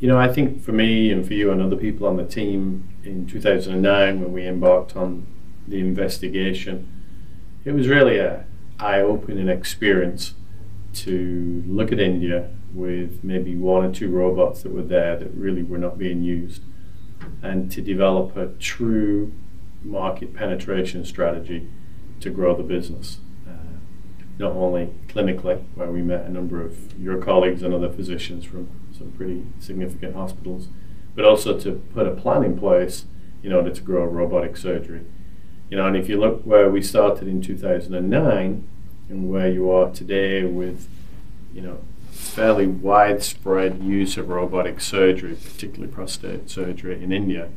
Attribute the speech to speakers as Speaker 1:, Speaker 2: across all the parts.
Speaker 1: you know, I think for me and for you and other people on the team in 2009 when we embarked on the investigation, it was really a eye-opening experience to look at India with maybe one or two robots that were there that really were not being used and to develop a true market penetration strategy to grow the business. Not only clinically, where we met a number of your colleagues and other physicians from some pretty significant hospitals, but also to put a plan in place in order to grow robotic surgery. You know, and if you look where we started in 2009 and where you are today with, you know, fairly widespread use of robotic surgery, particularly prostate surgery in India,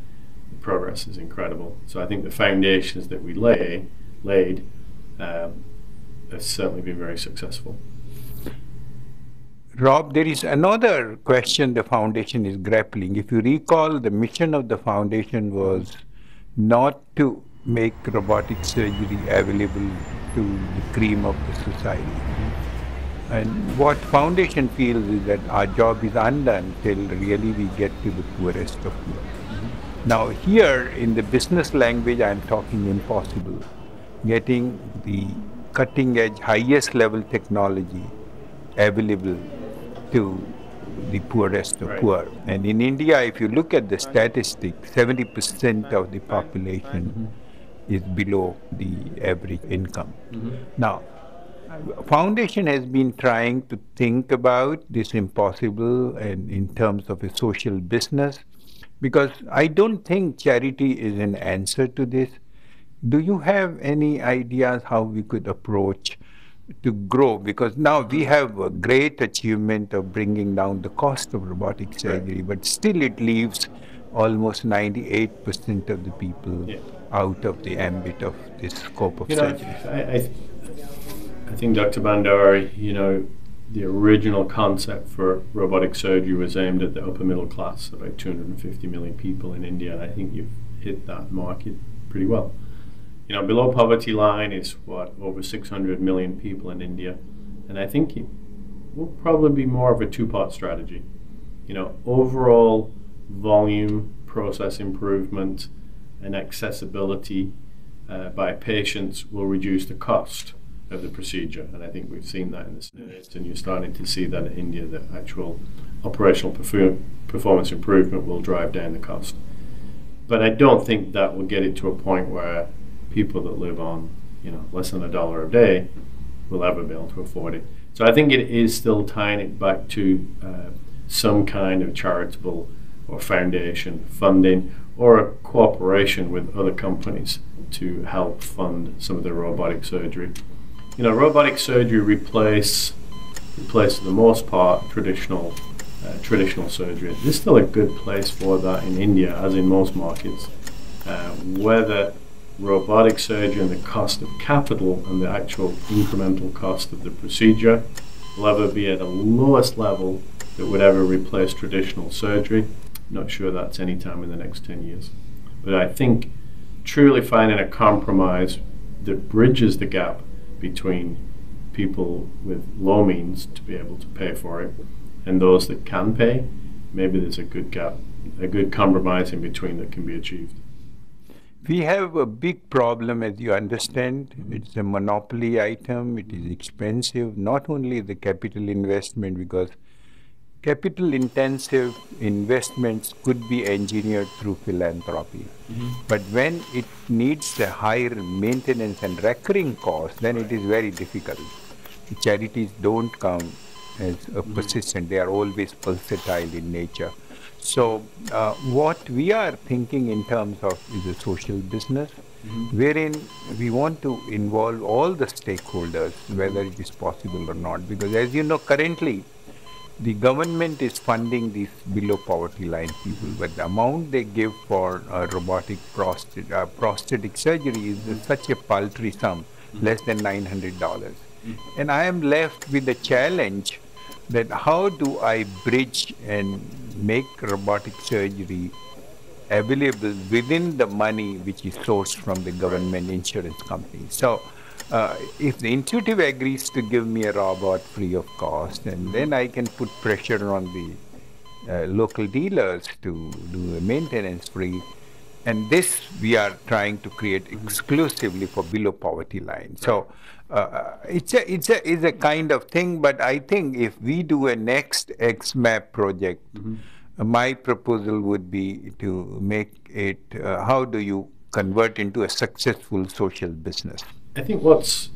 Speaker 1: the progress is incredible. So I think the foundations that we lay laid um, have certainly been very successful.
Speaker 2: Rob, there is another question the foundation is grappling. If you recall, the mission of the foundation was not to make robotic surgery available to the cream of the society. And what foundation feels is that our job is undone till really we get to the poorest of poor. Now here in the business language I am talking impossible. Getting the cutting edge highest level technology available to the poorest of right. poor. And in India, if you look at the statistic, 70% of the population mm-hmm. is below the average income. Mm-hmm. Now, Foundation has been trying to think about this impossible and in terms of a social business because I don't think charity is an answer to this. Do you have any ideas how we could approach to grow because now we mm. have a great achievement of bringing down the cost of robotic surgery, right. but still it leaves almost 98% of the people yeah. out of the ambit of this scope of
Speaker 1: you
Speaker 2: surgery.
Speaker 1: Know, I, I, I think Dr. Bhandari, you know, the original concept for robotic surgery was aimed at the upper middle class, about 250 million people in India, and I think you've hit that market pretty well. You know, below poverty line is what over 600 million people in India, and I think it will probably be more of a two-part strategy. You know, overall volume, process improvement, and accessibility uh, by patients will reduce the cost of the procedure, and I think we've seen that in the States, and you're starting to see that in India, that actual operational performance improvement will drive down the cost. But I don't think that will get it to a point where people that live on, you know, less than a dollar a day will ever be able to afford it. So I think it is still tying it back to uh, some kind of charitable or foundation funding or a cooperation with other companies to help fund some of the robotic surgery. You know, robotic surgery replace replace for the most part traditional uh, traditional surgery. There's still a good place for that in India, as in most markets. Uh, whether robotic surgery and the cost of capital and the actual incremental cost of the procedure will ever be at the lowest level that would ever replace traditional surgery. Not sure that's any time in the next 10 years. But I think truly finding a compromise that bridges the gap between people with low means to be able to pay for it and those that can pay, maybe there's a good gap, a good compromise in between that can be achieved.
Speaker 2: We have a big problem, as you understand. It's a monopoly item. It is expensive. Not only the capital investment, because capital intensive investments could be engineered through philanthropy. Mm-hmm. But when it needs a higher maintenance and recurring cost, then it is very difficult. The charities don't come as a mm-hmm. persistent, they are always pulsatile in nature. So, uh, what we are thinking in terms of is a social business, mm-hmm. wherein we want to involve all the stakeholders, whether it is possible or not. Because, as you know, currently the government is funding these below poverty line people, but the amount they give for uh, robotic prostate, uh, prosthetic surgery is mm-hmm. such a paltry sum, mm-hmm. less than 900. dollars mm-hmm. And I am left with the challenge that how do I bridge and make robotic surgery available within the money which is sourced from the government insurance company. So uh, if the intuitive agrees to give me a robot free of cost, and then I can put pressure on the uh, local dealers to do a maintenance free. And this we are trying to create exclusively for below poverty line. So uh, it's a it's a it's a kind of thing. But I think if we do a next ExecMap project,
Speaker 1: Mm-hmm.
Speaker 2: uh, my proposal would be to make it. Uh, how do you convert into a successful social business?
Speaker 1: I think what's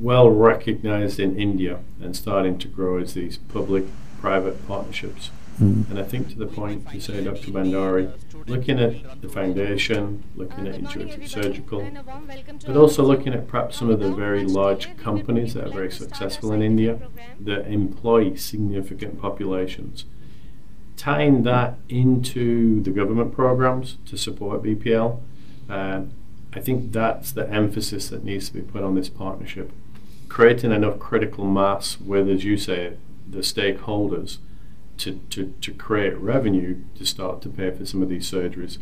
Speaker 1: well recognized in India and starting to grow is these public private partnerships. And I think to the point you say, Dr. Bhandari, looking at the foundation, looking at intuitive surgical, but also looking at perhaps some of the very large companies that are very successful in India that employ significant populations. Tying that into the government programs to support BPL, uh, I think that's the emphasis that needs to be put on this partnership. Creating enough critical mass with, as you say, the stakeholders to, to, to create revenue to start to pay for some of these surgeries.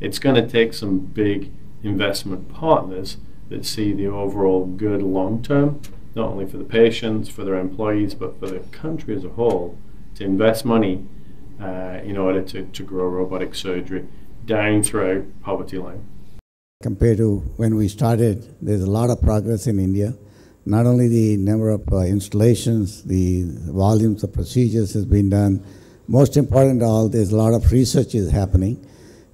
Speaker 1: It's going to take some big investment partners that see the overall good long term, not only for the patients, for their employees, but for the country as a whole, to invest money uh, in order to, to grow robotic surgery down throughout poverty line.
Speaker 3: Compared to when we started, there's a lot of progress in India. Not only the number of uh, installations, the volumes of procedures has been done. Most important of all, there's a lot of research is happening.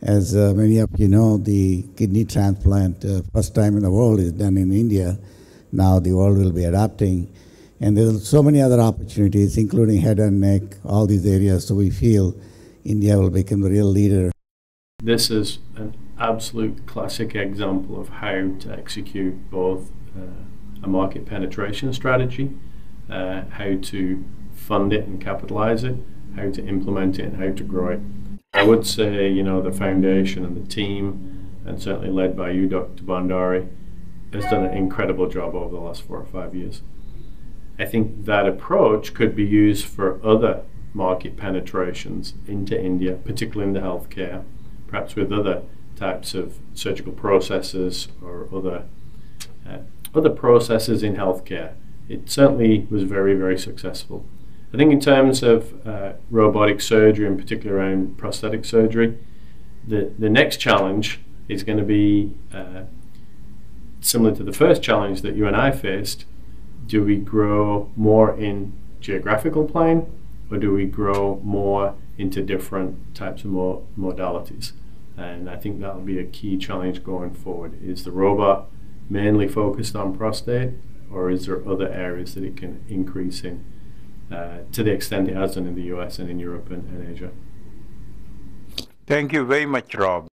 Speaker 3: As uh, many of you know, the kidney transplant, uh, first time in the world, is done in India. Now the world will be adapting. And there's so many other opportunities, including head and neck, all these areas. So we feel India will become the real leader
Speaker 1: This is an absolute classic example of how to execute both uh, a market penetration strategy, uh, how to fund it and capitalize it, how to implement it, and how to grow it. I would say, you know, the foundation and the team, and certainly led by you, Dr. Bhandari, has done an incredible job over the last four or five years. I think that approach could be used for other market penetrations into India, particularly in the healthcare, perhaps with other types of surgical processes or other uh, other processes in healthcare. It certainly was very, very successful. I think in terms of uh, robotic surgery, in particular around prosthetic surgery, the, the next challenge is going to be uh, similar to the first challenge that you and I faced. Do we grow more in geographical plane or do we grow more into different types of mo- modalities? And I think that'll be a key challenge going forward. Is the robot mainly focused on prostate, or is there other areas that it can increase in uh, to the extent it has done in the US and in Europe and, and Asia?
Speaker 2: Thank you very much, Rob.